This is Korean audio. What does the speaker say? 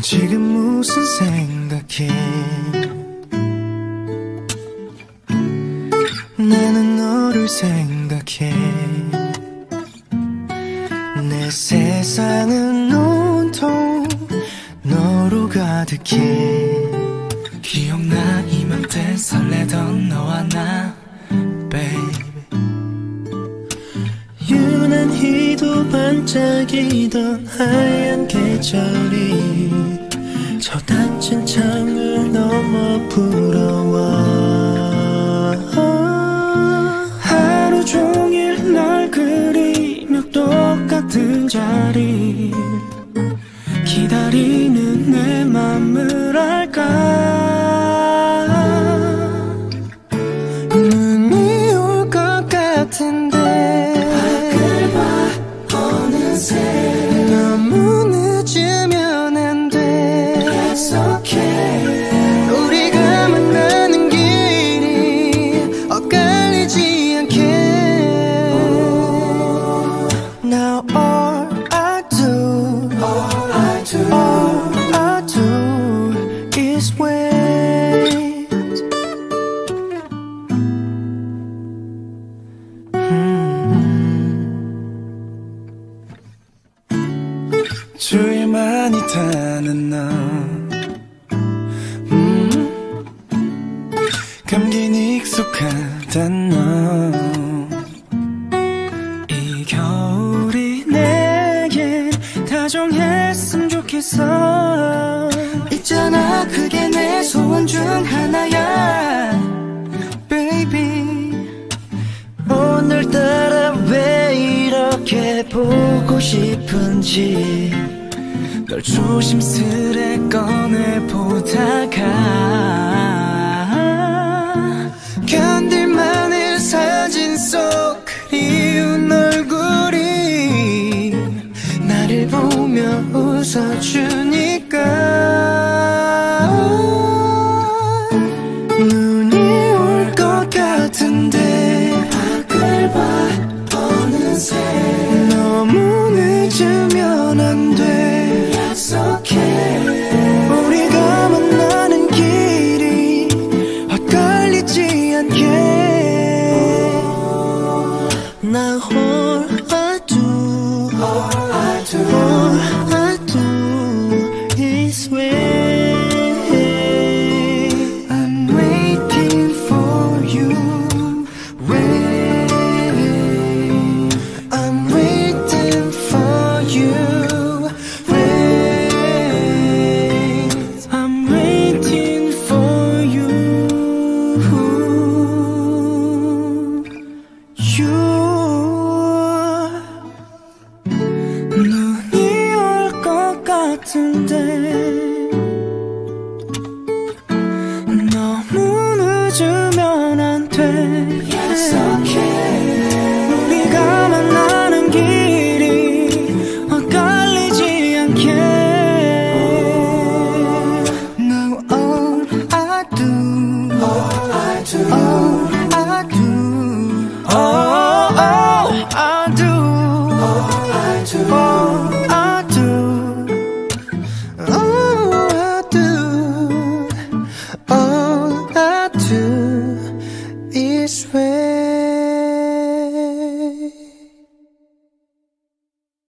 넌 지금 무슨 생각해? 나는 너를 생각해. 내 세상은 온통 너로 가득해. 기억나 이맘때 설레던 너와 나 baby. 유난히도 반짝이던 하얀 계절이 같은 자리. 기다리는 내 맘을 알 많이 타는 너. 음, 감긴 익숙하단 너이 겨울이 내겐 다정했으면 좋겠어. 있잖아 그게 내 소원 중 하나야. Baby 오늘따라 왜 이렇게 보고 싶은지 널 조심스레 꺼내보다가 견딜만한 사진 속 그리운 얼굴이 나를 보며 웃어주니까 같은데 너무 늦으면 안돼. 약속해 우리가 만나는 길이 엇갈리지 않게. Now all I do all I do